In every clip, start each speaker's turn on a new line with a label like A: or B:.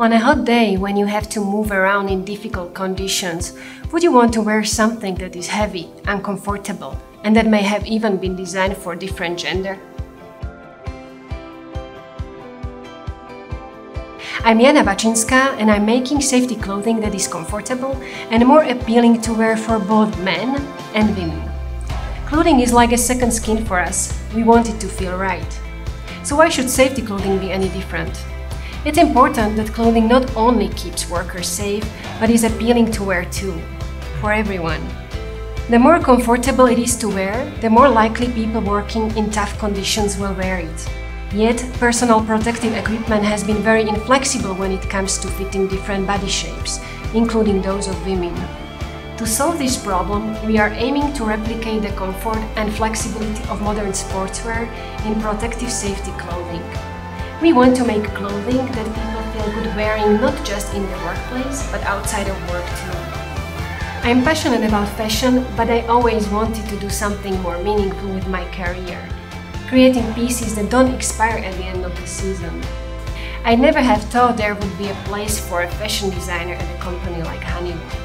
A: On a hot day when you have to move around in difficult conditions, would you want to wear something that is heavy, uncomfortable, and that may have even been designed for different gender? I'm Jana Bačinská and I'm making safety clothing that is comfortable and more appealing to wear for both men and women. Clothing is like a second skin for us. We want it to feel right. So why should safety clothing be any different? It's important that clothing not only keeps workers safe, but is appealing to wear too, for everyone. The more comfortable it is to wear, the more likely people working in tough conditions will wear it. Yet, personal protective equipment has been very inflexible when it comes to fitting different body shapes, including those of women. To solve this problem, we are aiming to replicate the comfort and flexibility of modern sportswear in protective safety clothing. We want to make clothing that people feel good wearing not just in the workplace, but outside of work too. I'm passionate about fashion, but I always wanted to do something more meaningful with my career, creating pieces that don't expire at the end of the season. I never have thought there would be a place for a fashion designer at a company like Honeywell.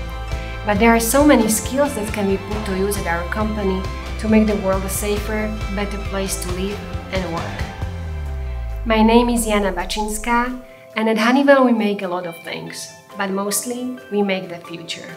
A: But there are so many skills that can be put to use at our company to make the world a safer, better place to live and work. My name is Jana Bačinská, and at Honeywell we make a lot of things, but mostly we make the future.